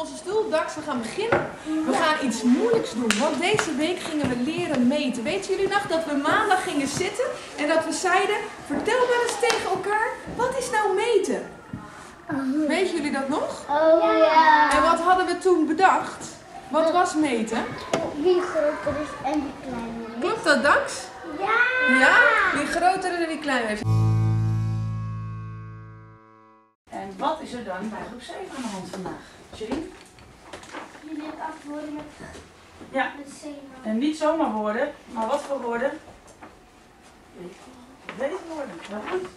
onze stoel. Dax, we gaan beginnen. We gaan iets moeilijks doen, want deze week gingen we leren meten. Weten jullie nog dat we maandag gingen zitten en dat we zeiden, vertel maar eens tegen elkaar, wat is nou meten? Weten jullie dat nog? Oh ja. En wat hadden we toen bedacht? Wat was meten? Wie groter is en wie kleiner is. Klopt dat, Dax? Ja. Ja? Wie groter en wie kleiner is. Wat is er dan bij groep 7 aan de hand vandaag? Sherine? Jullie het antwoorden met, Ja, met en niet zomaar woorden, maar wat voor woorden? Weetwoorden, wel goed.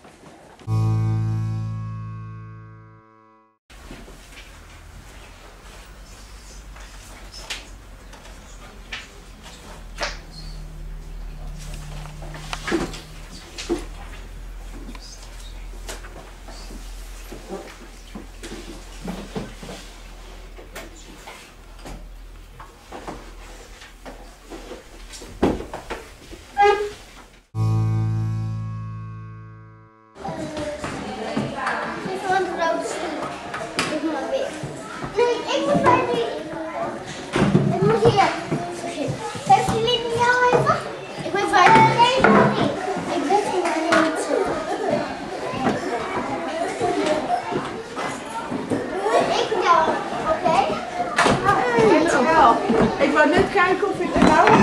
Ik wou net kijken of ik er nou wat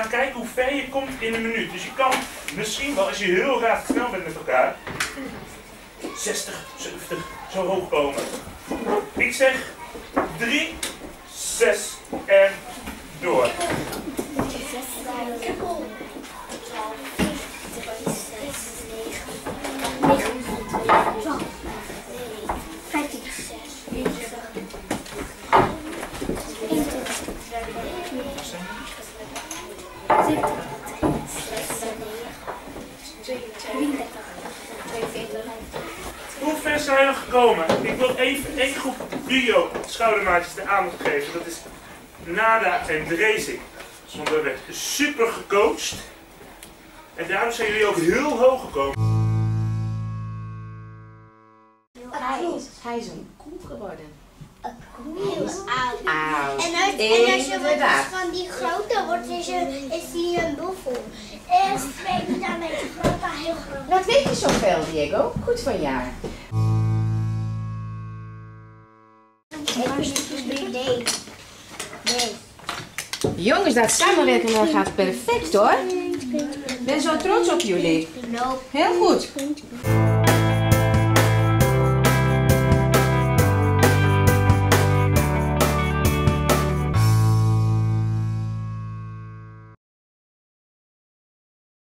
ga We gaan kijken hoe ver je komt in een minuut. Dus je kan misschien wel, als je heel raar snel bent met elkaar, 60, 70, zo hoog komen. Ik zeg 3, 6 en door. Ver zijn we gekomen? Ik wil even één groep bio schoudermaatjes de aandacht geven. Dat is Nada en Drezing. Want we werden super gecoacht. En daarom zijn jullie ook heel hoog gekomen. Hij is, hij is een koe geworden. Oud. Oud. En als, en als je wat van die grote wordt, is, is die een buffel. Eerst weet je dan met grote, heel groot. Wat weet je zoveel, Diego? Goed van jou. Nee. Jongens, dat samenwerken dat gaat perfect hoor. Ik ben zo trots op jullie. Heel goed.